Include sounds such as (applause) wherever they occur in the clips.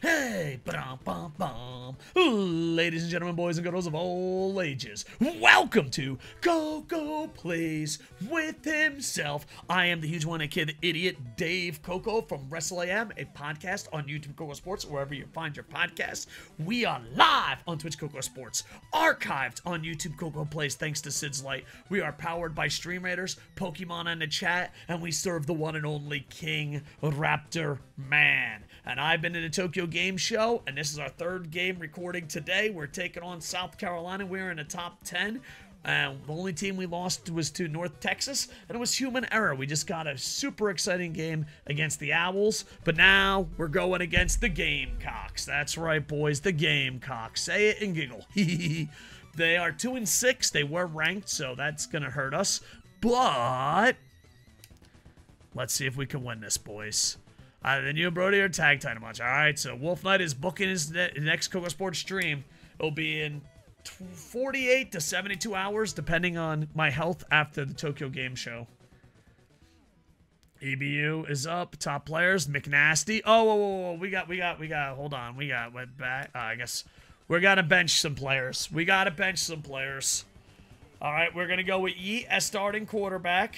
Hey. Ladies and gentlemen, boys and girls of all ages, welcome to Koco Plays with himself. I am the huge one, and kid idiot Dave Koco from Wrestle AM, a podcast on YouTube Koco Sports, wherever you find your podcasts. We are live on Twitch Koco Sports, archived on YouTube Koco Plays thanks to Sid's Light. We are powered by Stream Raiders, Pokemon in the chat, and we serve the one and only King Raptor Man. And I've been to the Tokyo Game Show, and this is our third game recording today. We're taking on South Carolina. We're in the top 10. And the only team we lost was to North Texas, and it was human error. We just got a super exciting game against the Owls, but now we're going against the Gamecocks. That's right, boys, the Gamecocks. Say it and giggle. (laughs) they are two and six. They were ranked, so that's gonna hurt us. But let's see if we can win this, boys. Either the new Brody or tag title match. All right, so Wolf Knight is booking his ne next Koco Sports stream. It'll be in 48 to 72 hours, depending on my health after the Tokyo Game Show. EBU is up. Top players, McNasty. Oh, whoa, whoa, whoa. we got, we got, we got. Hold on, we got. Went back. Uh, I guess we're gonna bench some players. We gotta bench some players. All right, we're gonna go with Yeet as starting quarterback.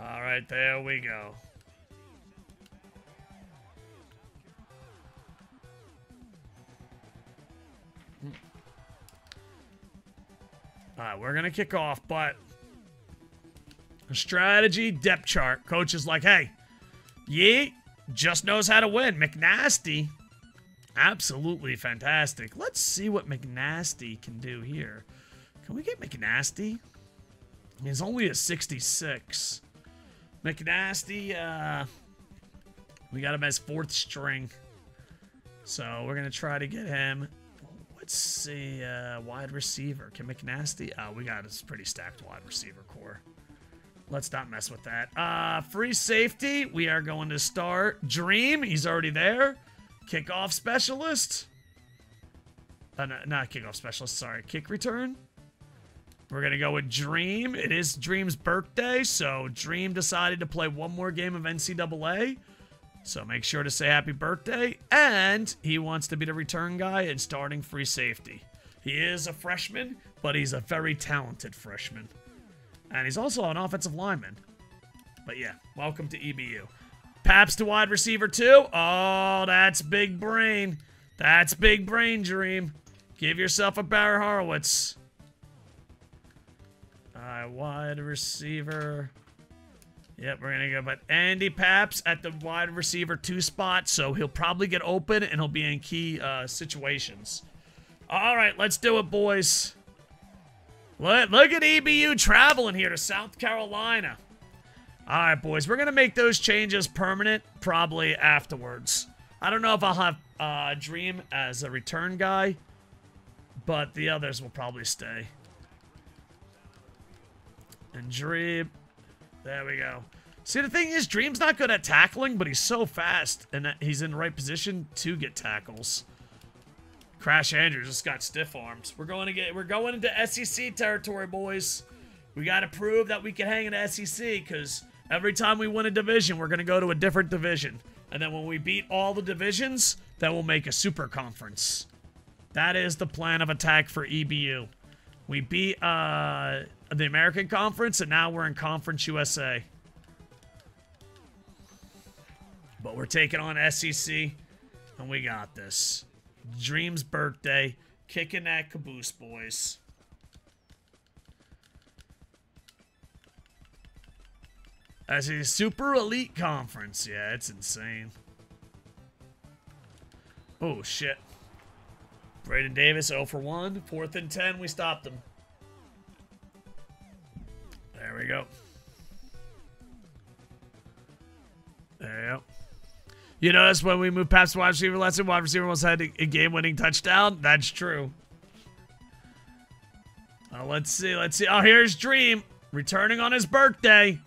All right, there we go. All right, we're going to kick off, but strategy depth chart. Coach is like, hey, Yeet just knows how to win. McNasty, absolutely fantastic. Let's see what McNasty can do here. Can we get McNasty? He's only a 66. McNasty, uh, we got him as fourth string. So we're going to try to get him. Let's see, uh, wide receiver. Can McNasty? Oh, we got a pretty stacked wide receiver core. Let's not mess with that. Uh, free safety, we are going to start. Dream, he's already there. Kickoff specialist. Uh, no, not kickoff specialist, sorry. Kick return. We're going to go with Dream. It is Dream's birthday, so Dream decided to play one more game of NCAA. So make sure to say happy birthday. And he wants to be the return guy and starting free safety. He is a freshman, but he's a very talented freshman. And he's also an offensive lineman. But yeah, welcome to EBU. Paps to wide receiver too. Oh, that's big brain. That's big brain, Dream. Give yourself a Barry Horowitz. Uh, wide receiver. Yep, we're going to go. But Andy Paps at the wide receiver two spot, so he'll probably get open and he'll be in key uh, situations. All right, let's do it, boys. Look, look at EBU traveling here to South Carolina. All right, boys, we're going to make those changes permanent probably afterwards. I don't know if I'll have uh, Dream as a return guy, but the others will probably stay. And Dream. There we go. See, the thing is, Dream's not good at tackling, but he's so fast, and he's in the right position to get tackles. Crash Andrews just got stiff arms. We're going to get. We're going into SEC territory, boys. We got to prove that we can hang in SEC, because every time we win a division, we're going to go to a different division. And then when we beat all the divisions, then we'll make a super conference. That is the plan of attack for EBU. We beat uh, the American Conference, and now we're in Conference USA. But we're taking on SEC, and we got this. Dream's birthday, kicking that caboose, boys. That's a super elite conference. Yeah, it's insane. Oh, shit. Braden Davis 0 for 1. Fourth and 10, we stopped him. Go. There you notice when we move past wide receiver lesson, wide receiver almost had a, a game-winning touchdown? That's true. Uh, let's see, let's see. Oh, here's Dream, returning on his birthday.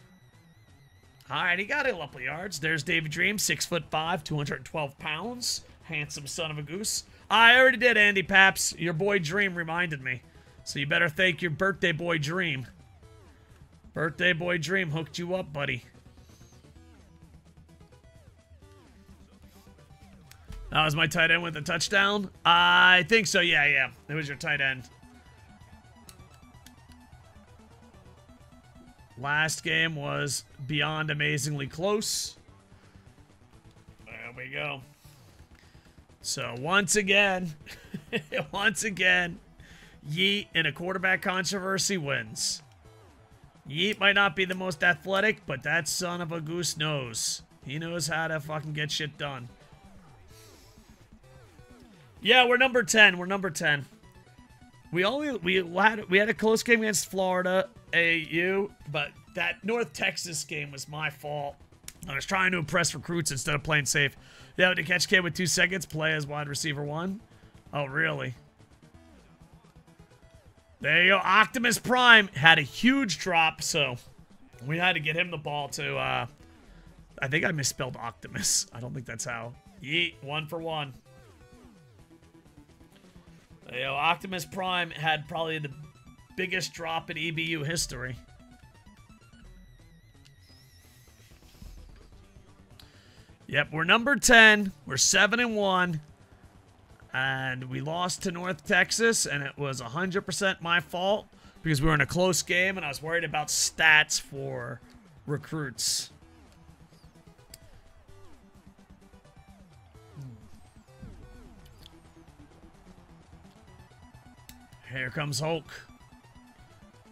All right, he got a couple yards. There's David Dream, six foot five, 212 pounds. Handsome son of a goose. I already did, Andy Paps. Your boy Dream reminded me. So you better thank your birthday boy Dream. Birthday boy dream hooked you up, buddy. That was my tight end with a touchdown? I think so, yeah, yeah. It was your tight end. Last game was beyond amazingly close. There we go. So once again, (laughs) once again, Yeet in a quarterback controversy wins. Yeet might not be the most athletic, but that son of a goose knows. He knows how to fucking get shit done. Yeah, we're number 10. We're number 10. We only we had we had a close game against Florida AU, but that North Texas game was my fault. I was trying to impress recruits instead of playing safe. Yeah, to catch kid with two seconds, play as wide receiver one. Oh, really? There you go. Optimus Prime had a huge drop, so we had to get him the ball to, uh, I think I misspelled Optimus. I don't think that's how. Yeet, one for one. You know, Optimus Prime had probably the biggest drop in EBU history. Yep, we're number 10. We're 7 and 1. And we lost to North Texas, and it was 100% my fault because we were in a close game and I was worried about stats for recruits. Here comes Hulk.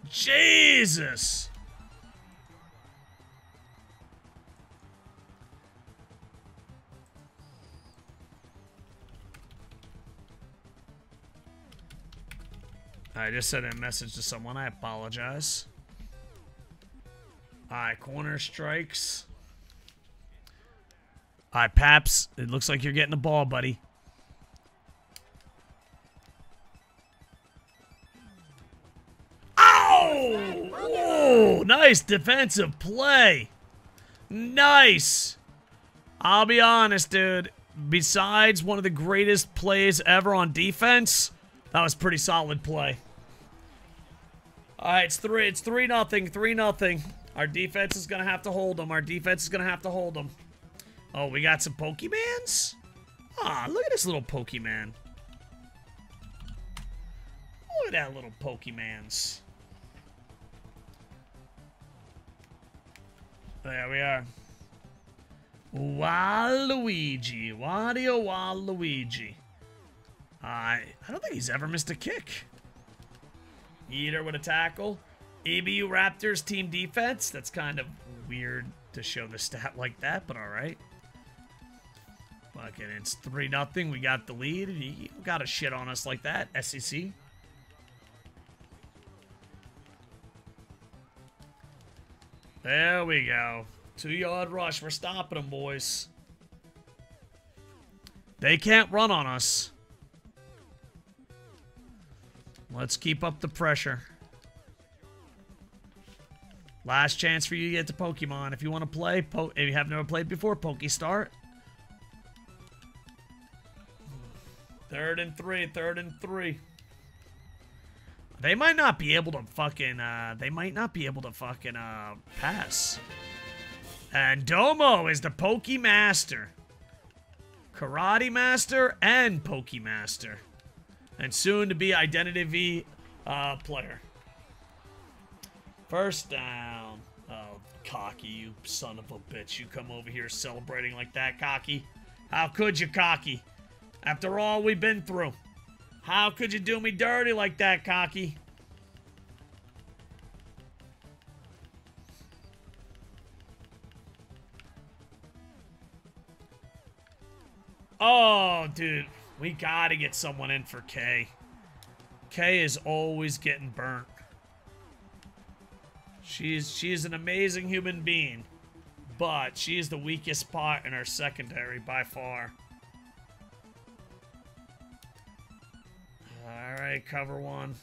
Jesus! I just sent a message to someone. I apologize. Alright, corner strikes. Alright, Paps. It looks like you're getting the ball, buddy. Oh! Oh! Nice defensive play. Nice. I'll be honest, dude. Besides one of the greatest plays ever on defense, that was pretty solid play. All right, it's three. It's three nothing. Three nothing. Our defense is gonna have to hold them. Our defense is gonna have to hold them. Oh, we got some Pokemans. Ah, look at this little Pokemon. Look at that little Pokemans. There we are. Waluigi. Wario Waluigi. I I don't think he's ever missed a kick. Eater with a tackle. EBU Raptors team defense. That's kind of weird to show the stat like that, but all right. Fucking, it's 3 nothing. We got the lead. You got a shit on us like that, SEC. There we go. Two-yard rush. We're stopping them, boys. They can't run on us. Let's keep up the pressure. Last chance for you to get to Pokemon. If you want to play, po if you have never played before, Pokestart. Third and three, third and three. They might not be able to fucking, uh, they might not be able to fucking, uh, pass. And Domo is the Pokemaster. Karate Master and Pokemaster and soon to be Identity V uh, player. First down. Oh, cocky, you son of a bitch. You come over here celebrating like that, cocky. How could you, cocky? After all we've been through. How could you do me dirty like that, cocky? Oh, dude. We gotta get someone in for K. K is always getting burnt. She's she's an amazing human being, but she's the weakest part in our secondary by far. All right, cover one.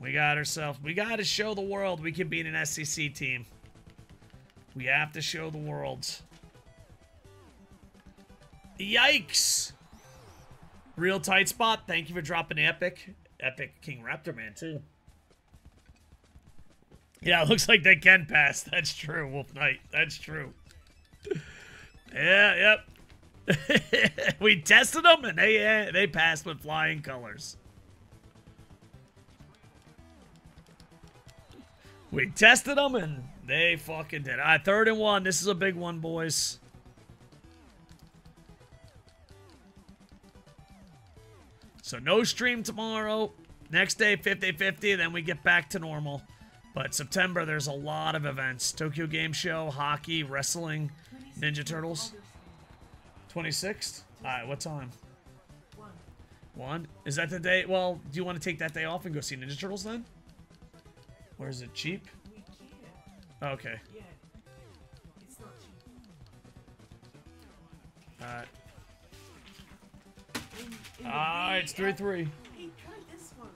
We got ourselves. We got to show the world we can beat an SEC team. We have to show the world. Yikes! Real tight spot. Thank you for dropping Epic. Epic King Raptor Man, too. Yeah, it looks like they can pass. (laughs) That's true, Wolf Knight. That's true. yeah, yep. (laughs) we tested them and they uh, they passed with flying colors. We tested them and they fucking did. All right, third and one. This is a big one, boys. So no stream tomorrow. Next day, 50-50. Then we get back to normal. But September, there's a lot of events. Tokyo Game Show, hockey, wrestling, Ninja Turtles. 26th? Alright, what time? One. Is that the day? Well, do you want to take that day off and go see Ninja Turtles then? Or is it cheap? Okay. Alright. Alright, it's 3 3. Hey, try this one.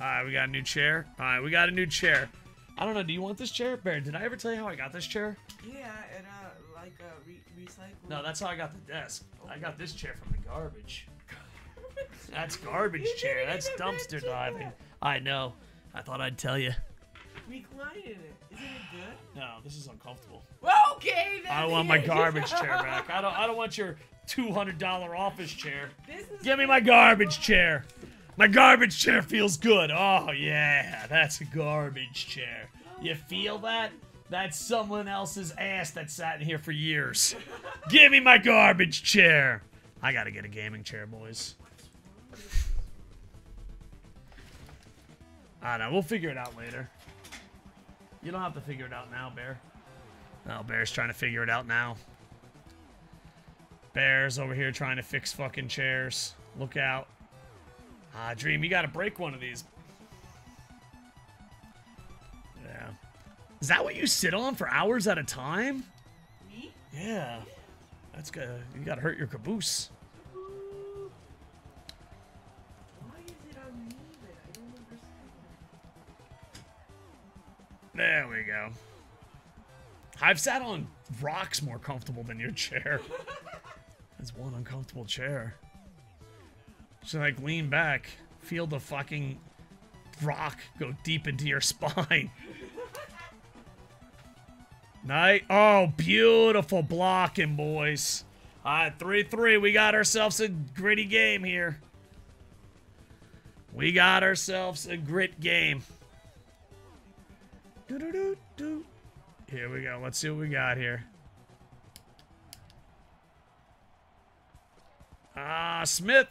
Alright, we got a new chair. Alright, we got a new chair. I don't know, do you want this chair? Bear, did I ever tell you how I got this chair? Yeah, and uh, like a re recycle. No, that's how I got the desk. I got this chair from the garbage. (laughs) That's garbage chair. That's dumpster diving. I know. I thought I'd tell you. Recline in it. Isn't it good? No, this is uncomfortable. Well, okay then. I want my (laughs) garbage chair back. I don't. I don't want your two hundred dollar office chair. This is Give me my garbage chair. My garbage chair feels good. Oh yeah, that's a garbage chair. You feel that? That's someone else's ass that sat in here for years. (laughs) Give me my garbage chair. I gotta get a gaming chair, boys. I don't know. We'll figure it out later. You don't have to figure it out now, Bear. Oh, Bear's trying to figure it out now. Bears over here trying to fix fucking chairs. Look out. Ah, Dream, you gotta break one of these. Yeah. Is that what you sit on for hours at a time? Me? Yeah. That's good. You gotta hurt your caboose. There we go. I've sat on rocks more comfortable than your chair. That's one uncomfortable chair. So like lean back, feel the fucking rock go deep into your (laughs) spine. Night. Oh, beautiful blocking, boys. All right, 3-3. We got ourselves a gritty game here. We got ourselves a grit game. Do-do-do-do. Here we go. Let's see what we got here. Ah, Smith.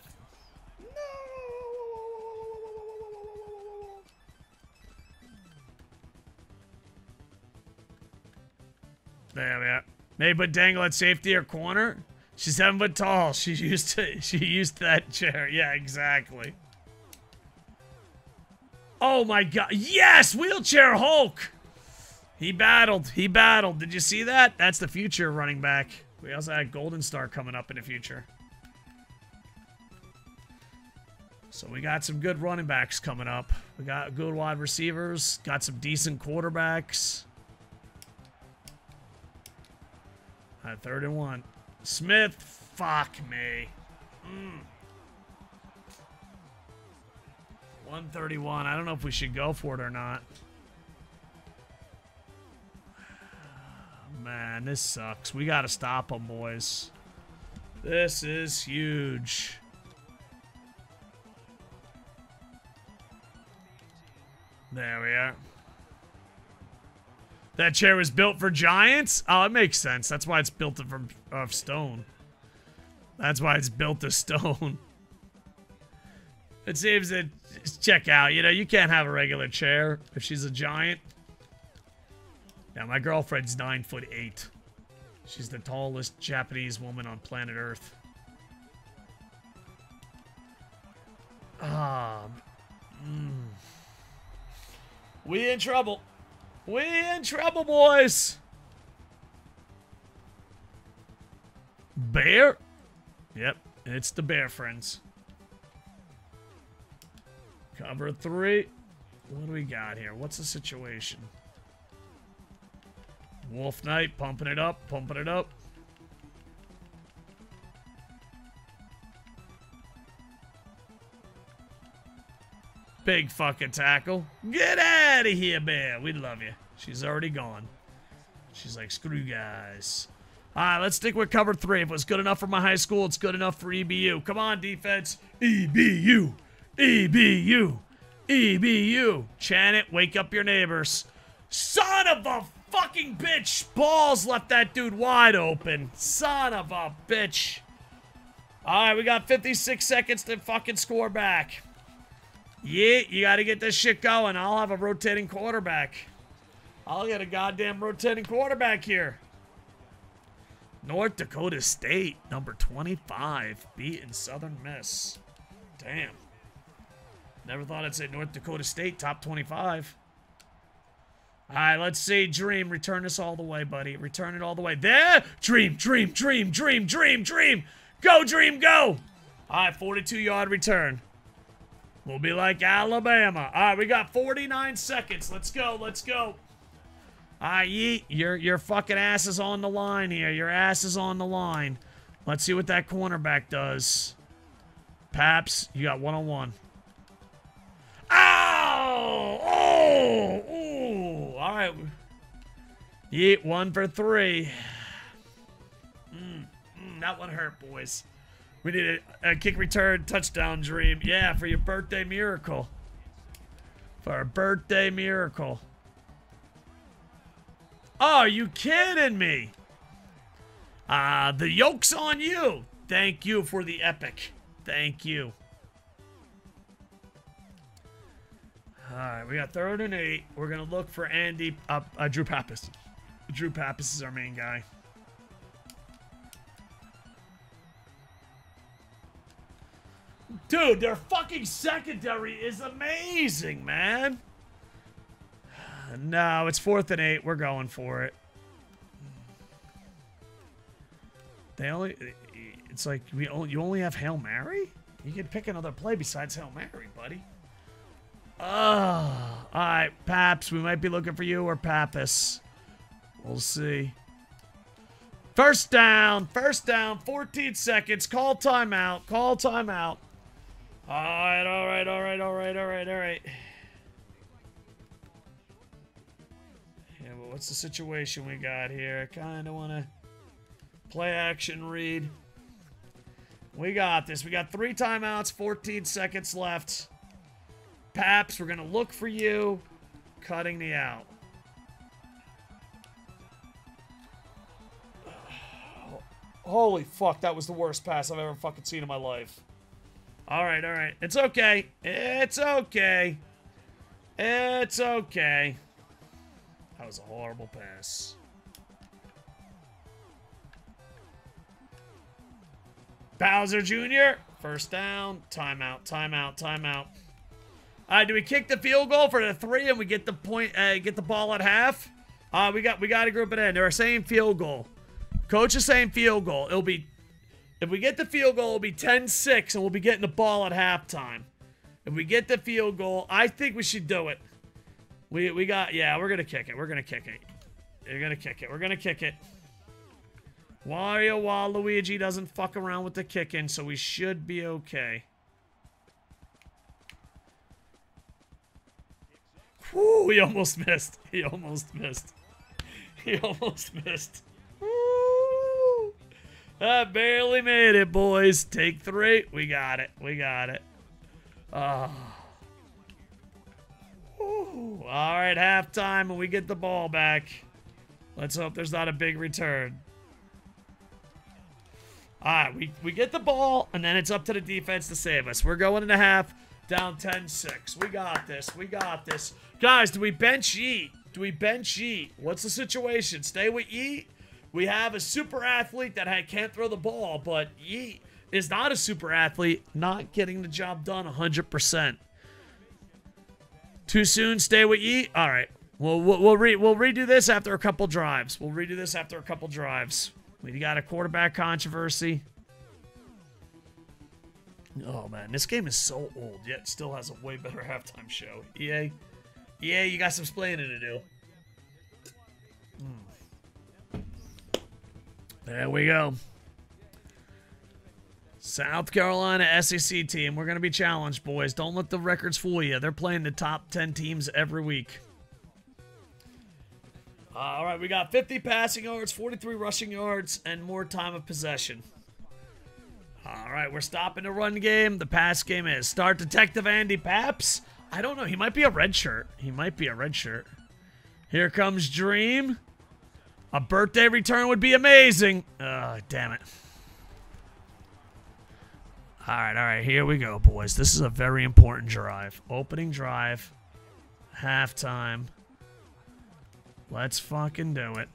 There we are. Maybe put Dangle at safety or corner. She's seven foot tall. She used to. (laughs) She used that chair. Yeah, exactly. Oh my god. Yes! Wheelchair Hulk! He battled. He battled. Did you see that? That's the future running back. We also had Golden Star coming up in the future. So we got some good running backs coming up. We got good wide receivers. Got some decent quarterbacks. Right, third and one. Smith, fuck me. Mm. 131. I don't know if we should go for it or not. Man, this sucks. We got to stop them, boys. This is huge. There we are. That chair was built for giants? Oh, it makes sense. That's why it's built of stone. That's why it's built of stone. It seems that check out. You know, you can't have a regular chair if she's a giant. Now, my girlfriend's nine foot eight. She's the tallest Japanese woman on planet Earth. Ah. mm. We in trouble. We in trouble, boys. Bear? Yep, it's the bear friends. Cover three. What do we got here? What's the situation? Wolf Knight pumping it up, pumping it up. Big fucking tackle. Get out of here, bear. We love you. She's already gone. She's like, screw guys. All right, let's stick with cover three. If it was good enough for my high school, it's good enough for EBU. Come on, defense. EBU. EBU. EBU. Chant it. Wake up your neighbors. Son of a fucking bitch. Balls left that dude wide open. Son of a bitch. All right, we got 56 seconds to fucking score back. Yeah, you got to get this shit going. I'll have a rotating quarterback. I'll get a goddamn rotating quarterback here. North Dakota State, number 25, beating Southern Miss. Damn. Never thought I'd say North Dakota State, top 25. All right, let's see. Dream, return us all the way, buddy. Return it all the way. There! Dream, dream, dream, dream, dream, dream. Go, Dream, go! All right, 42-yard return. We'll be like Alabama. All right, we got 49 seconds. Let's go, let's go. All right, Yeet, your, your fucking ass is on the line here. Your ass is on the line. Let's see what that cornerback does. Paps, you got one-on-one. Ow! Right. Yeet, one for three. Mm, mm, that one hurt, boys. We need a, a kick return touchdown dream. Yeah, for your birthday miracle. For a birthday miracle. Oh, are you kidding me? Uh, the yoke's on you. Thank you for the epic. Thank you. All right, we got third and eight. We're gonna look for Andy, uh, uh, Drew Pappas. Drew Pappas is our main guy. Dude, their fucking secondary is amazing, man. No, it's fourth and eight. We're going for it. They only... It's like, we only, you only have Hail Mary? You can pick another play besides Hail Mary, buddy. Oh, all right, Paps. We might be looking for you or Pappas. We'll see. First down. First down. 14 seconds. Call timeout. Call timeout. All right, all right, all right, all right, all right, all right. Yeah, well, what's the situation we got here? I kind of want to play action read. We got this. We got three timeouts, 14 seconds left. Paps, we're going to look for you. Cutting me out. (sighs) Holy fuck, that was the worst pass I've ever fucking seen in my life. All right, all right. It's okay. It's okay. It's okay. That was a horrible pass. Bowser Jr., first down, timeout, timeout, timeout. Right, do we kick the field goal for the three and we get the point, uh, get the ball at half? Uh, we got we got to group it in. They're saying field goal. Coach is saying field goal. It'll be, if we get the field goal, it'll be 10-6 and we'll be getting the ball at halftime. If we get the field goal, I think we should do it. We, we got, yeah, we're to kick it. We're to kick it. We're to kick it. We're to kick it. Wario Waluigi doesn't fuck around with the kicking, so we should be okay. Whew, he almost missed. He almost missed. He almost missed. Woo! I barely made it, boys. Take three. We got it. We got it. Ah. Oh. Whew. All right, halftime, and we get the ball back. Let's hope there's not a big return. All right, we, we get the ball, and then it's up to the defense to save us. We're going into half, down 10-6. We got this. We got this. Guys, do we bench Yeet? Do we bench Yeet? What's the situation? Stay with Yeet? We have a super athlete that can't throw the ball, but Yeet is not a super athlete, not getting the job done 100%. Too soon, stay with Yeet? All right. Well, we'll, we'll, re we'll redo this after a couple drives. We'll redo this after a couple drives. We got a quarterback controversy. Oh, man. This game is so old, yet still has a way better (laughs) halftime show. EA, EA, you got some explaining to do. Hmm. There we go. South Carolina SEC team. We're going to be challenged, boys. Don't let the records fool you. They're playing the top 10 teams every week. All right, we got 50 passing yards, 43 rushing yards, and more time of possession. All right, we're stopping the run game. The pass game is start Detective Andy Paps. I don't know. He might be a red shirt. He might be a red shirt. Here comes Dream. A birthday return would be amazing. Oh, damn it. All right, all right. Here we go, boys. This is a very important drive. Opening drive. Halftime. Let's fucking do it.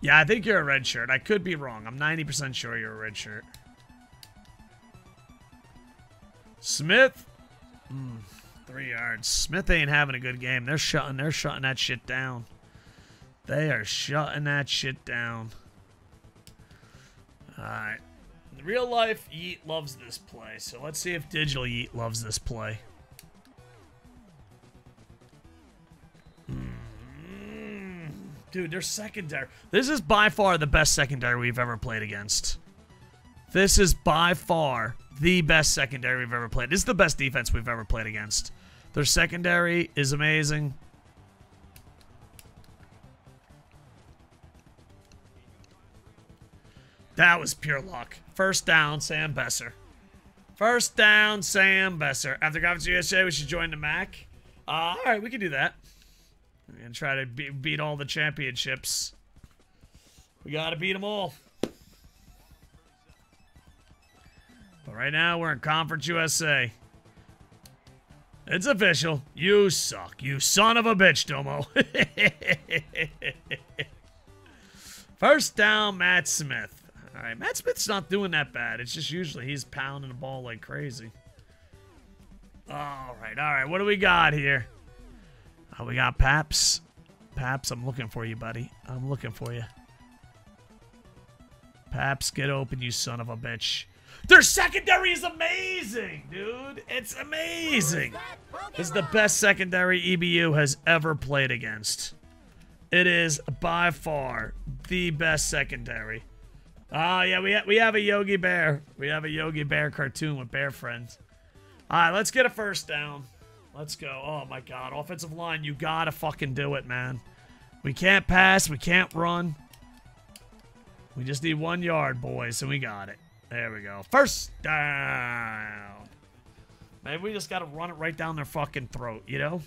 Yeah, I think you're a red shirt. I could be wrong. I'm 90% sure you're a red shirt. Smith. Mm, three yards. Smith ain't having a good game. They're shutting. They're shutting that shit down. They are shutting that shit down. All right. Real life, Yeet loves this play. So let's see if digital Yeet loves this play. Mm, Dude, they're secondary. This is by far the best secondary we've ever played against. This is by far the best secondary we've ever played. This is the best defense we've ever played against. Their secondary is amazing. That was pure luck. First down, Sam Besser. First down, Sam Besser. After Conference USA, we should join the MAC. Uh, all right, we can do that. And try to be beat all the championships. We got to beat them all. But right now, we're in Conference USA. It's official. You suck. You son of a bitch, Domo. (laughs) First down, Matt Smith. All right, Matt Smith's not doing that bad. It's just usually he's pounding the ball like crazy. All right, all right. What do we got here? Oh, we got Paps. Paps, I'm looking for you, buddy. I'm looking for you. Paps, get open, you son of a bitch. Their secondary is amazing, dude. It's amazing. This is the best secondary EBU has ever played against. It is by far the best secondary. Oh, yeah, we, ha we have a Yogi Bear. We have a Yogi Bear cartoon with Bear Friends. All right, let's get a first down. Let's go. Oh, my God. Offensive line, you gotta fucking do it, man. We can't pass. We can't run. We just need one yard, boys, and we got it. There we go. First down. Maybe we just got to run it right down their fucking throat, you know?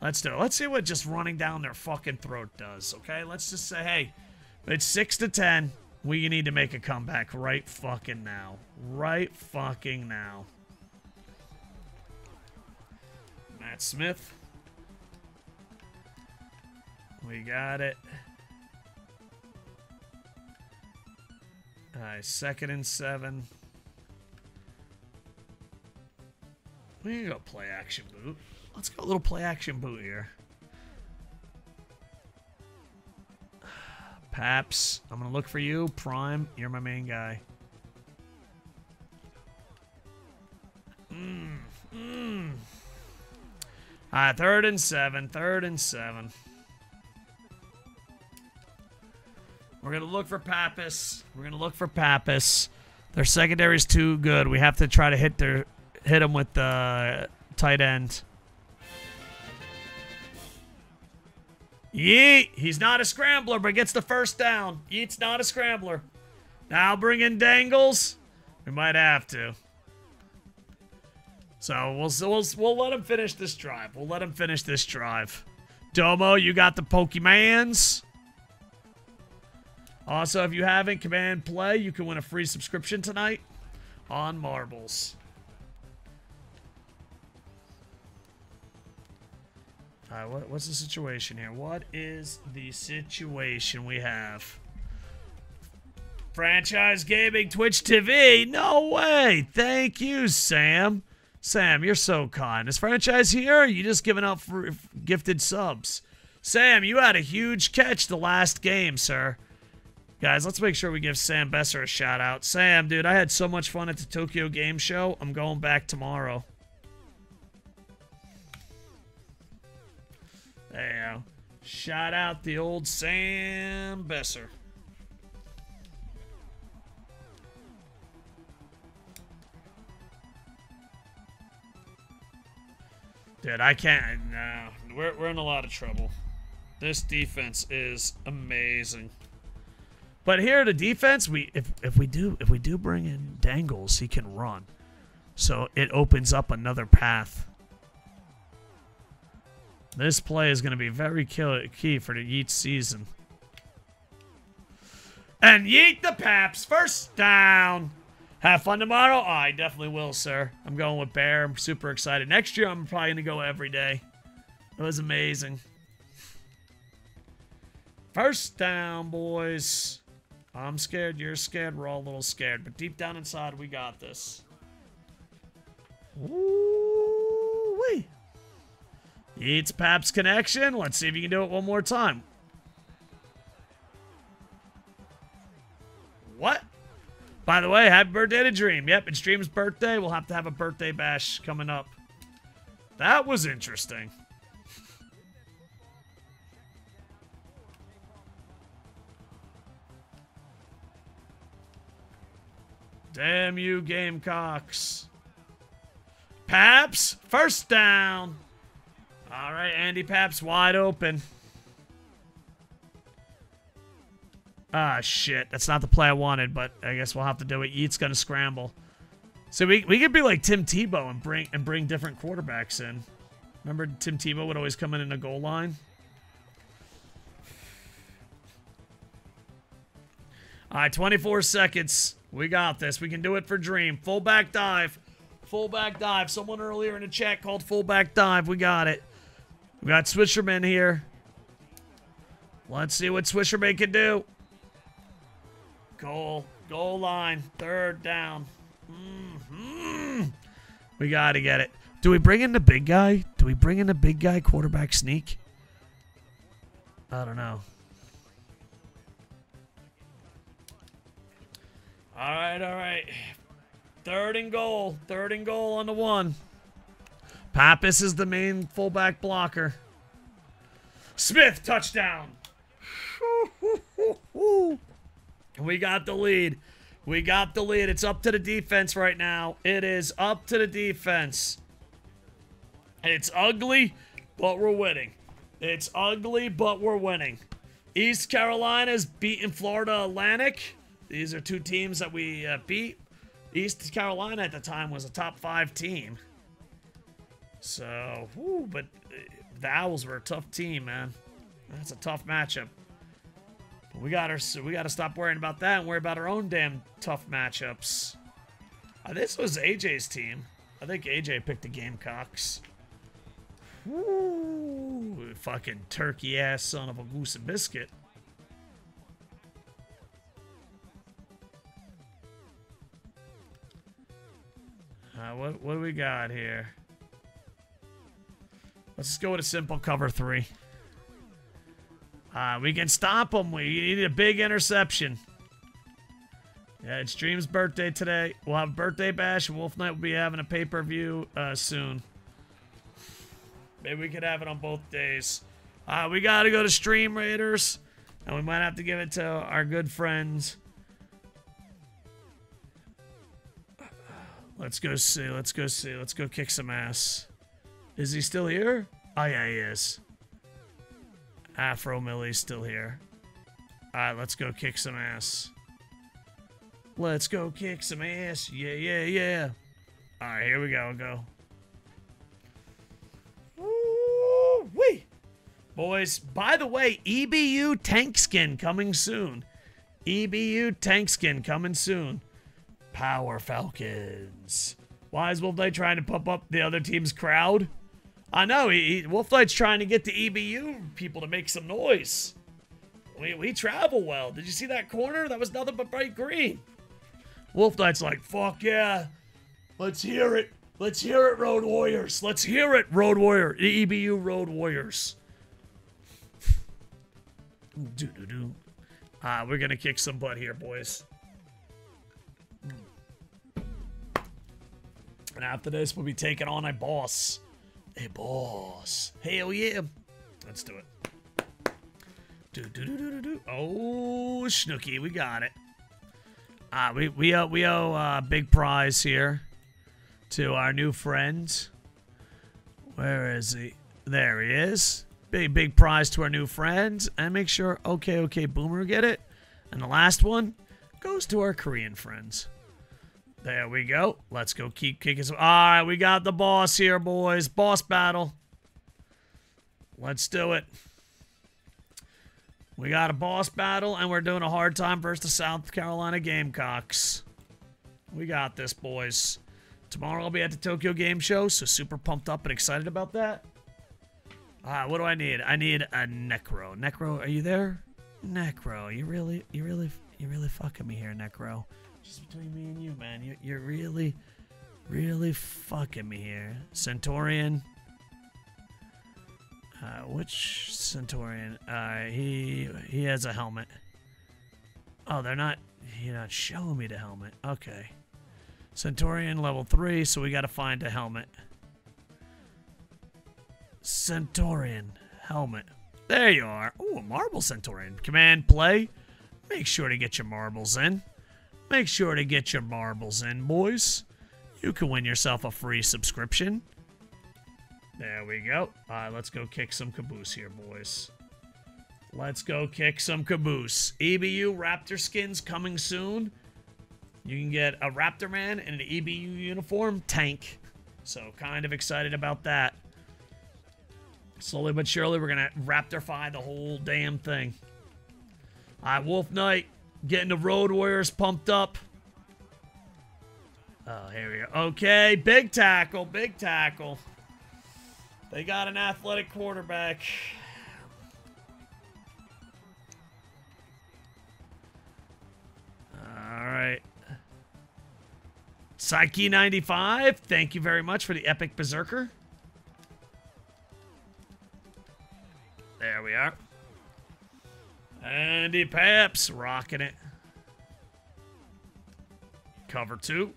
Let's do it. Let's see what just running down their fucking throat does, okay? Let's just say, hey, it's 6 to 10. We need to make a comeback right fucking now. Right fucking now. Matt Smith. We got it. Alright, second and seven. We can go play action boot. Let's go a little play action boot here. (sighs) Paps, I'm gonna look for you. Prime, you're my main guy. Mmm. Mmm. Alright, third and seven. Third and seven. We're gonna look for Pappas. We're gonna look for Pappas. Their secondary is too good. We have to try to hit their hit them with the tight end. Yeet! He's not a scrambler, but gets the first down. Yeet's not a scrambler. Now bring in Dangles. We might have to. So we'll, we'll, we'll let him finish this drive. We'll let him finish this drive. Domo, you got the Pokemans. Also, if you haven't Command Play, you can win a free subscription tonight on Marbles. All right, what, what's the situation here? What is the situation we have? Franchise Gaming Twitch TV? No way! Thank you, Sam. Sam, you're so kind. Is Franchise here? you just giving out for gifted subs? Sam, you had a huge catch the last game, sir. Guys, let's make sure we give Sam Besser a shout out. Sam, dude, I had so much fun at the Tokyo Game Show. I'm going back tomorrow. There you go. Shout out the old Sam Besser. Dude, I can't. No, we're we're in a lot of trouble. This defense is amazing. But here, the defense, we if if we do if we do bring in Dangles, he can run, so it opens up another path. This play is going to be very key for the Yeet season. And Yeet the Paps, first down. Have fun tomorrow? Oh, I definitely will, sir. I'm going with Bear. I'm super excited. Next year, I'm probably going to go every day. It was amazing. First down, boys. I'm scared. You're scared. We're all a little scared. But deep down inside, we got this. Ooh-wee. Eats Paps connection. Let's see if you can do it one more time. What? By the way, happy birthday to Dream. Yep, it's Dream's birthday. We'll have to have a birthday bash coming up. That was interesting. Damn you, Gamecocks. Paps, first down. All right, Andy Paps wide open. Ah, shit. That's not the play I wanted, but I guess we'll have to do it. Yeet's gonna scramble. So we, we could be like Tim Tebow and bring and bring different quarterbacks in. Remember Tim Tebow would always come in in a goal line? All right, 24 seconds. We got this. We can do it for Dream. Fullback dive. Fullback dive. Someone earlier in the chat called fullback dive. We got it. We got Swisherman here. Let's see what Swisherman can do. Goal. Goal line. Third down. Mm-hmm. We got to get it. Do we bring in the big guy? Do we bring in the big guy quarterback sneak? I don't know. All right, all right. Third and goal. Third and goal on the one. Pappas is the main fullback blocker. Smith, touchdown. (laughs) We got the lead. We got the lead. It's up to the defense right now. It is up to the defense. It's ugly, but we're winning. It's ugly, but we're winning. East Carolina's beating Florida Atlantic. These are two teams that we uh, beat. East Carolina at the time was a top five team. So, but uh, the Owls were a tough team, man. That's a tough matchup. But we got to we got to stop worrying about that and worry about our own damn tough matchups. Uh, this was AJ's team. I think AJ picked the Gamecocks. Woo, fucking turkey ass son of a goose and biscuit. Uh, what what do we got here? Let's just go with a simple cover three. Uh, we can stop them. We need a big interception. Yeah, it's Dream's birthday today. We'll have birthday bash. Wolf Knight will be having a pay-per-view uh, soon. Maybe we could have it on both days. Uh, we got to go to Stream Raiders. And we might have to give it to our good friends. Let's go see. Let's go see. Let's go kick some ass. Is he still here? Oh, yeah, he is. Afro Millie's still here. Alright, let's go kick some ass. Let's go kick some ass. Yeah, yeah, yeah. Alright, here we go. Go. Woo-wee. Boys, by the way, EBU tank skin coming soon. EBU tank skin coming soon. Power Falcons. Why is Wolf Knight trying to pump up the other team's crowd? I know, he, he, Wolf Knight's trying to get the EBU people to make some noise. We, we travel well. Did you see that corner? That was nothing but bright green. Wolf Knight's like, fuck yeah. Let's hear it. Let's hear it, Road Warriors. Let's hear it, Road Warrior. The EBU Road Warriors. do do do. Ah, we're gonna kick some butt here, boys. And after this, we'll be taking on a boss. A boss. Hell yeah. Let's do it. Do, do, do, do, do, do. Oh, Snooky, we got it. Uh, we, we owe, we owe a big prize here to our new friends. Where is he? There he is. Big, big prize to our new friends. And make sure, okay, okay, Boomer get it. And the last one goes to our Korean friends. There we go. Let's go keep kicking some. All right, we got the boss here, boys. Boss battle. Let's do it. We got a boss battle, and we're doing a hard time versus the South Carolina Gamecocks. We got this, boys. Tomorrow I'll be at the Tokyo Game Show, so super pumped up and excited about that. Ah, what do I need? I need a Necro. Necro, are you there? Necro, you really, you really, you really fucking me here, Necro. Just between me and you, man. You're, you're really, really fucking me here. Centaurian. Uh, which Centaurian? Uh, he he has a helmet. Oh, they're not. You're not showing me the helmet. Okay. Centaurian level three, so we got to find a helmet. Centaurian helmet. There you are. Oh, a marble Centaurian. Command play. Make sure to get your marbles in. Make sure to get your marbles in, boys. You can win yourself a free subscription. There we go. All right, let's go kick some caboose here, boys. Let's go kick some caboose. EBU Raptor skins coming soon. You can get a Raptor Man in an EBU uniform tank. So kind of excited about that. Slowly but surely, we're going to Raptorify the whole damn thing. All right, Wolf Knight getting the Road Warriors pumped up. Oh, here we go. Okay, big tackle, big tackle. They got an athletic quarterback. All right. Psyche 95, thank you very much for the epic berserker. There we are. Andy Paps rocking it. Cover two.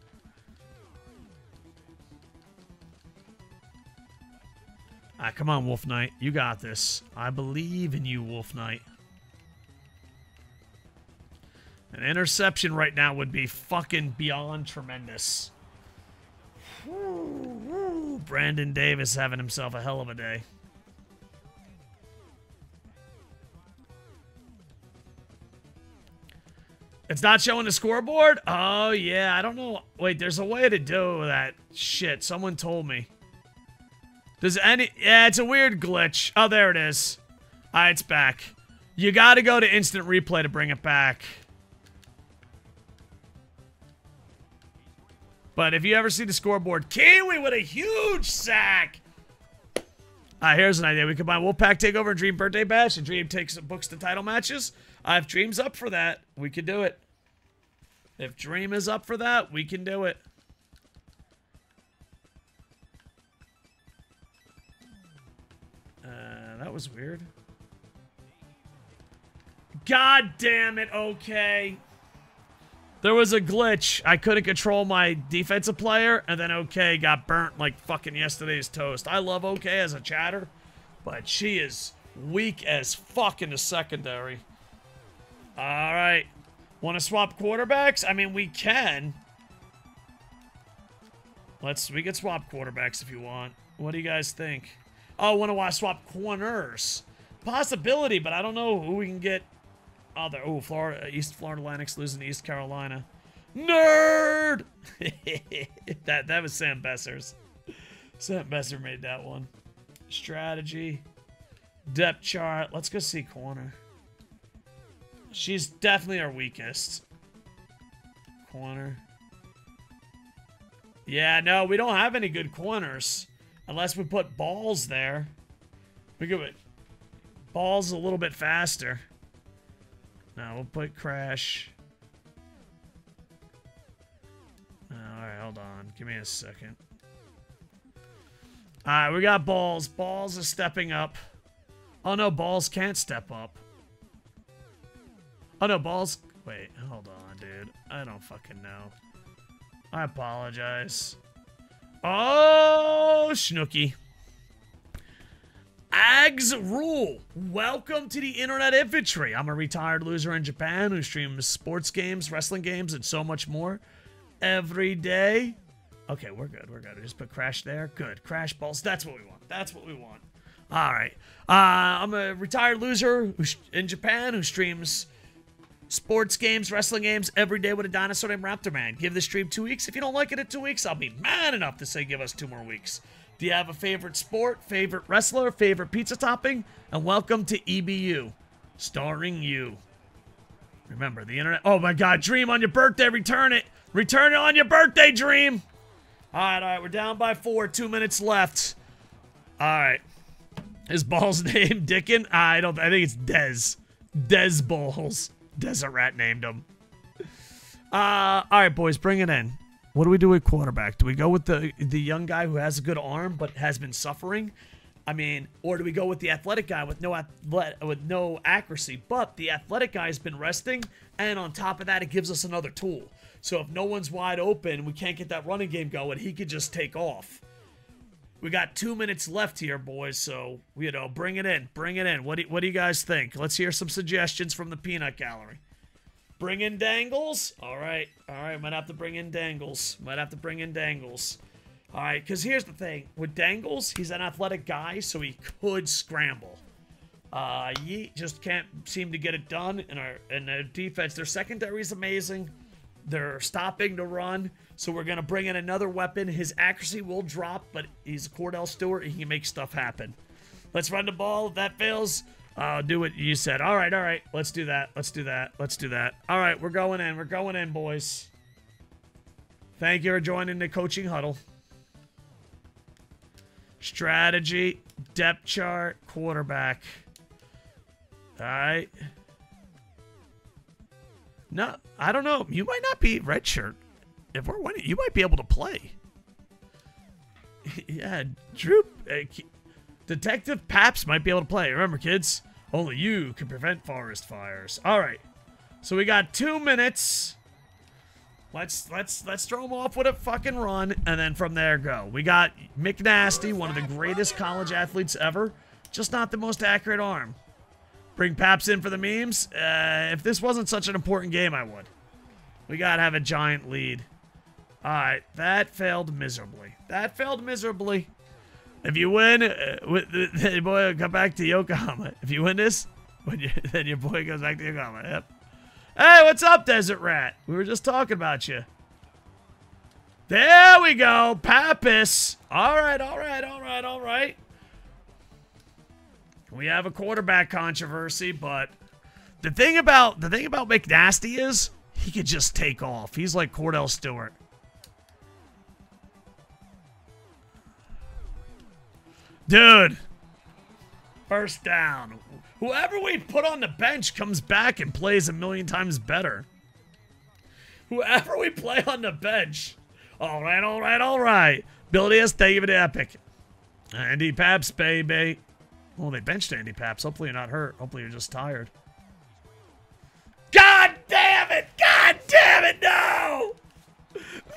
Ah, come on, Wolf Knight. You got this. I believe in you, Wolf Knight. An interception right now would be fucking beyond tremendous. Brandon Davis having himself a hell of a day. It's not showing the scoreboard? Oh, yeah. I don't know. Wait, there's a way to do that shit. Someone told me. Does any... Yeah, it's a weird glitch. Oh, there it is. All right, it's back. You got to go to instant replay to bring it back. But if you ever see the scoreboard, Kiwi with a huge sack. Uh, here's an idea. We combine Wolfpack Takeover and Dream Birthday Bash, and Dream takes books the title matches. Uh, if Dream's up for that, we can do it. If Dream is up for that, we can do it. Uh, that was weird. God damn it, okay. There was a glitch. I couldn't control my defensive player, and then OK got burnt like fucking yesterday's toast. I love OK as a chatter, but she is weak as fuck in the secondary. All right. Want to swap quarterbacks? I mean, we can. Let's, we can swap quarterbacks if you want. What do you guys think? Oh, want to swap corners? Possibility, but I don't know who we can get Oh, there. Oh, Florida, East Florida Atlantic's losing to East Carolina. Nerd! (laughs) that that was Sam Besser's. Sam Besser made that one. Strategy. Depth chart. Let's go see corner. She's definitely our weakest. Corner. Yeah, no, we don't have any good corners. Unless we put balls there. We could put balls a little bit faster. Now we'll put crash. Alright, hold on. Give me a second. Alright, we got balls. Balls is stepping up. Oh no, balls can't step up. Oh no, balls. Wait, hold on, dude. I don't fucking know. I apologize. Oh, Snooky. Ags Rule. Welcome to the Internet Infantry. I'm a retired loser in Japan who streams sports games, wrestling games, and so much more every day. Okay, we're good. We're good. To just put crash there. Good. Crash balls. That's what we want. That's what we want. All right. Uh, I'm a retired loser in Japan who streams sports games, wrestling games every day with a dinosaur named Raptor Man. Give the stream two weeks. If you don't like it in two weeks, I'll be mad enough to say give us two more weeks. Do you have a favorite sport, favorite wrestler, favorite pizza topping? And welcome to EBU, starring you. Remember, the internet. Oh my god, Dream on your birthday, return it. Return it on your birthday, Dream. All right, all right, we're down by four, two minutes left. All right. His ball's (laughs) name, Dickin? I don't, I think it's Dez. Dez Balls. Desert Rat named him. Uh, all right, boys, bring it in. What do we do with quarterback? Do we go with the the young guy who has a good arm but has been suffering? I mean, or do we go with the athletic guy with no with no accuracy? But the athletic guy's been resting, and on top of that, it gives us another tool. So if no one's wide open, we can't get that running game going. He could just take off. We got two minutes left here, boys. So you know, bring it in, bring it in. What do what do you guys think? Let's hear some suggestions from the peanut gallery. Bring in Dangles. All right, all right. Might have to bring in Dangles. Might have to bring in Dangles. All right, because here's the thing with Dangles, he's an athletic guy, so he could scramble. Uh, just can't seem to get it done in our in their defense. Their secondary is amazing. They're stopping the run, so we're gonna bring in another weapon. His accuracy will drop, but he's Kordell Stewart. And He can make stuff happen. Let's run the ball. If that fails, uh, do what you said. All right, all right. Let's do that. Let's do that. Let's do that. All right, we're going in. We're going in, boys. Thank you for joining the coaching huddle. Strategy, depth chart, quarterback. All right. No, I don't know. You might not be redshirt. If we're winning, you might be able to play. (laughs) yeah, Drew. Uh, Detective Paps might be able to play. Remember, kids, only you can prevent forest fires. All right. So we got two minutes. Let's let's let's throw him off with a fucking run, and then from there go. We got McNasty, one of the greatest college athletes ever, just not the most accurate arm. Bring Paps in for the memes. Uh, if this wasn't such an important game, I would. We gotta have a giant lead. All right, that failed miserably. That failed miserably. If you win, uh, (laughs) your boy will come back to Yokohama. If you win this, (laughs) you, then your boy goes back to Yokohama. Yep. Hey, what's up, Desert Rat? We were just talking about you. There we go, Pappas. All right, all right, all right, all right. We have a quarterback controversy, but the thing about the thing about McNasty is he could just take off. He's like Kordell Stewart. Dude. First down. Whoever we put on the bench comes back and plays a million times better. Whoever we play on the bench. All right, all right, all right. Bill is David Epic. Andy Paps, baby. Well, they benched Andy Paps. Hopefully you're not hurt. Hopefully you're just tired. God damn it! God damn it! No!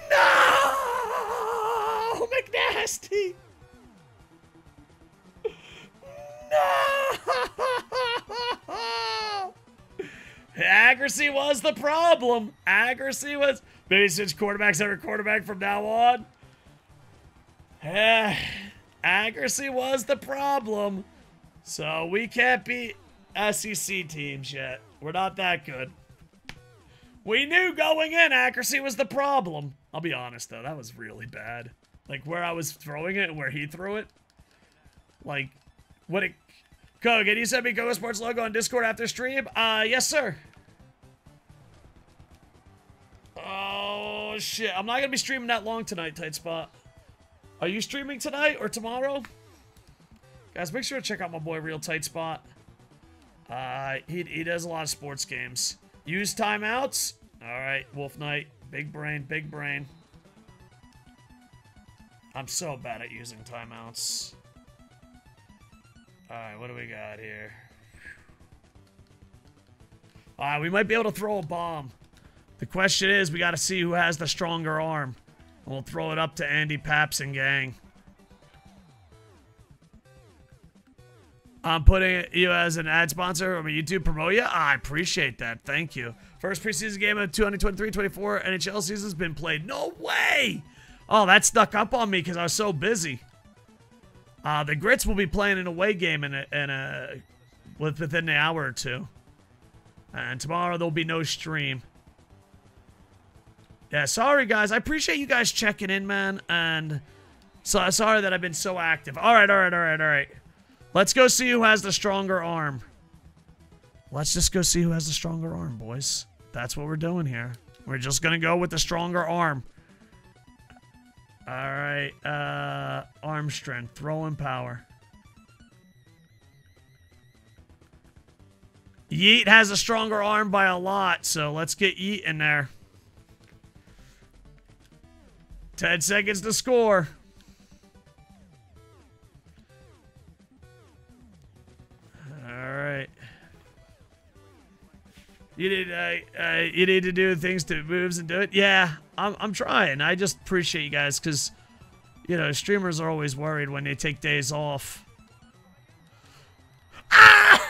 No! (laughs) McNasty! No! (laughs) Accuracy was the problem. Accuracy was. Maybe switch quarterbacks every quarterback from now on. Eh, accuracy was the problem. So we can't beat SEC teams yet. We're not that good. We knew going in accuracy was the problem. I'll be honest though, that was really bad. Like where I was throwing it and where he threw it. Like, what it Go, can you send me Go Sports logo on Discord after stream? Uh, yes, sir. Oh, shit. I'm not going to be streaming that long tonight, Tight Spot. Are you streaming tonight or tomorrow? Guys, make sure to check out my boy Real Tight Spot. Uh, he, he does a lot of sports games. Use timeouts. All right, Wolf Knight. Big brain, big brain. I'm so bad at using timeouts. Alright, what do we got here? Alright, we might be able to throw a bomb. The question is, we gotta see who has the stronger arm. And we'll throw it up to Andy Paps and gang. I'm putting you as an ad sponsor on my YouTube promote you. I appreciate that. Thank you. First preseason game of 2023-24 NHL season has been played. No way! Oh, that stuck up on me because I was so busy. Uh, the Grits will be playing an away game in a, in a within an hour or two. And tomorrow there'll be no stream. Yeah, sorry guys. I appreciate you guys checking in, man. And so sorry that I've been so active. All right, all right, all right, all right. Let's go see who has the stronger arm. Let's just go see who has the stronger arm, boys. That's what we're doing here. We're just gonna go with the stronger arm. All right, uh, arm strength, throwing power. Yeet has a stronger arm by a lot, so let's get Yeet in there. 10 seconds to score. You need, uh, uh, you need to do things to moves and do it. Yeah, I'm, I'm trying. I just appreciate you guys because, you know, streamers are always worried when they take days off. Ah!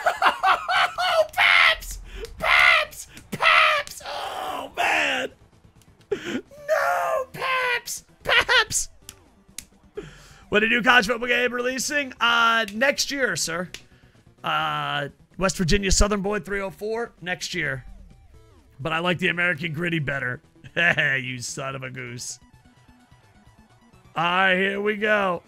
Oh, (laughs) Paps! Paps! Paps! Oh, man! No, Paps! Paps! When a new college football game releasing? Uh, next year, sir. Uh, West Virginia Southern Boy 304 next year. But I like the American Gritty better. (laughs) you son of a goose. Alright, here we go.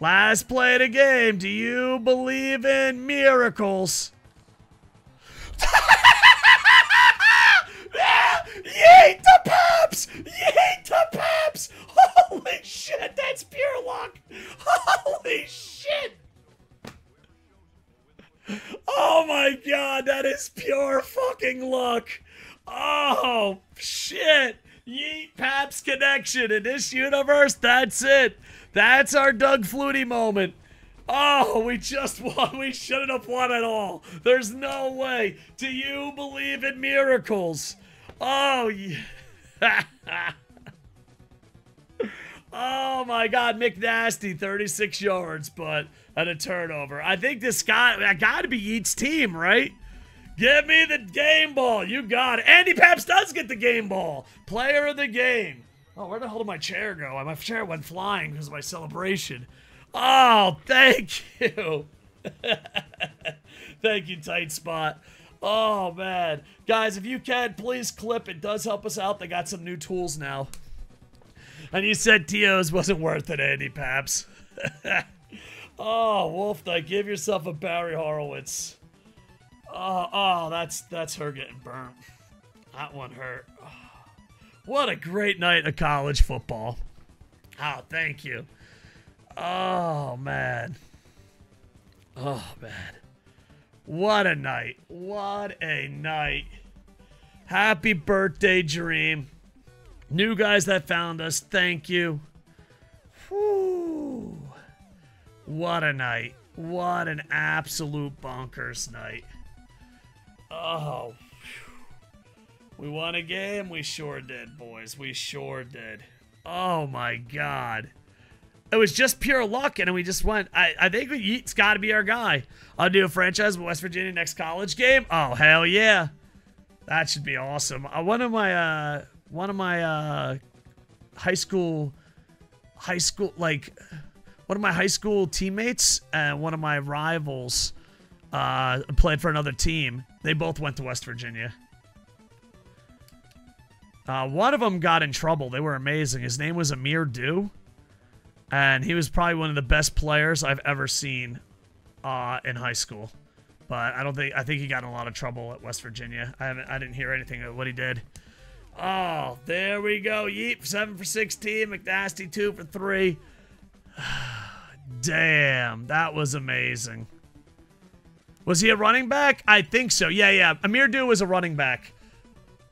Last play of the game. Do you believe in miracles? (laughs) Yeet the Paps! Yeet the Paps! (laughs) Holy shit, that's pure luck! Holy shit! My god, that is pure fucking luck! Oh, shit! Yeet Paps connection in this universe, that's it! That's our Doug Flutie moment! Oh, we just (laughs) won. We shouldn't have won at all. There's no way. Do you believe in miracles? Oh, yeah. (laughs) oh my God, McNasty, 36 yards, but at a turnover. I think this guy, that got to be Yeet's team, right? Give me the game ball. You got it. Andy Paps does get the game ball. Player of the game. Oh, where the hell did my chair go? My chair went flying because of my celebration. Oh, thank you. (laughs) thank you, Tight Spot. Oh, man. Guys, if you can, please clip. It does help us out. They got some new tools now. And you said Tio's wasn't worth it, Andy Paps. (laughs) oh, Wolf, I give yourself a Barry Horowitz. Oh, oh, that's that's her getting burnt. That one hurt. Oh, (sighs) what a great night of college football. Oh, thank you. Oh, man. Oh, man. What a night. What a night. Happy birthday, Dream. New guys that found us, thank you. Whew. What a night. What an absolute bonkers night. Oh. We won a game? We sure did, boys. We sure did. Oh my god. It was just pure luck, and we just went. I, I think Yeet's got to be our guy. I'll do a franchise with West Virginia next college game. Oh hell yeah, that should be awesome. Uh, one of my uh, one of my uh, high school, high school like, one of my high school teammates and one of my rivals uh, played for another team. They both went to West Virginia. Uh, one of them got in trouble. They were amazing. His name was Amir Du. And he was probably one of the best players I've ever seen uh, in high school. But I don't think I think he got in a lot of trouble at West Virginia. I haven't I didn't hear anything of what he did. Oh, there we go. Yeet, seven for sixteen. McNasty two for three. (sighs) Damn, that was amazing. Was he a running back? I think so. Yeah, yeah. Amir Dew was a running back.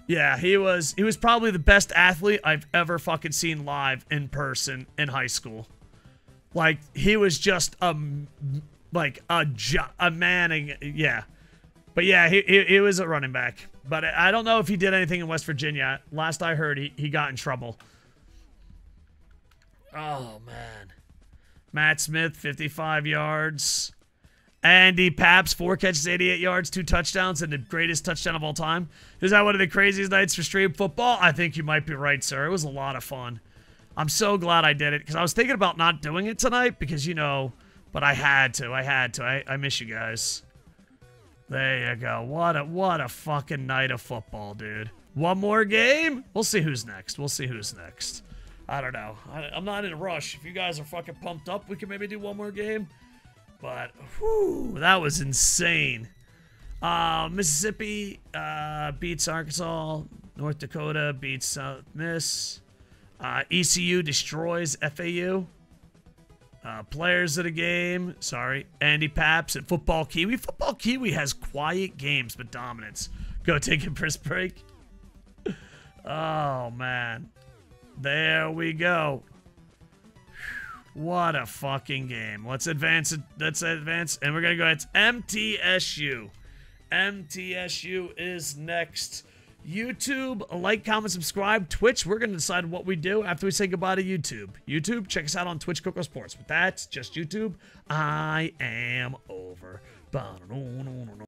Yeah, he was he was probably the best athlete I've ever fucking seen live in person in high school. Like he was just a like a a man yeah. But yeah, he, he, he was a running back. But I don't know if he did anything in West Virginia. Last I heard, he, he got in trouble. Oh, man. Matt Smith, 55 yards. Andy Paps, four catches, 88 yards, two touchdowns, and the greatest touchdown of all time. Is that one of the craziest nights for stream football? I think you might be right, sir. It was a lot of fun. I'm so glad I did it because I was thinking about not doing it tonight because, you know, but I had to. I had to. I, I miss you guys. There you go. What a what a fucking night of football, dude. One more game? We'll see who's next. We'll see who's next. I don't know. I, I'm not in a rush. If you guys are fucking pumped up, we can maybe do one more game. But, whew, that was insane. Uh, Mississippi uh, beats Arkansas. North Dakota beats South Miss. Uh, ECU destroys FAU. Uh, players of the game, sorry, Andy Paps and Football Kiwi. Football Kiwi has quiet games but dominance. Go take a piss break. (laughs) oh man, there we go. What a fucking game. Let's advance it. Let's advance, and we're gonna go. It's MTSU. MTSU is next. YouTube, like, comment, subscribe. Twitch, we're going to decide what we do after we say goodbye to YouTube. YouTube, check us out on Twitch Koco Sports. But that's just YouTube, I am over.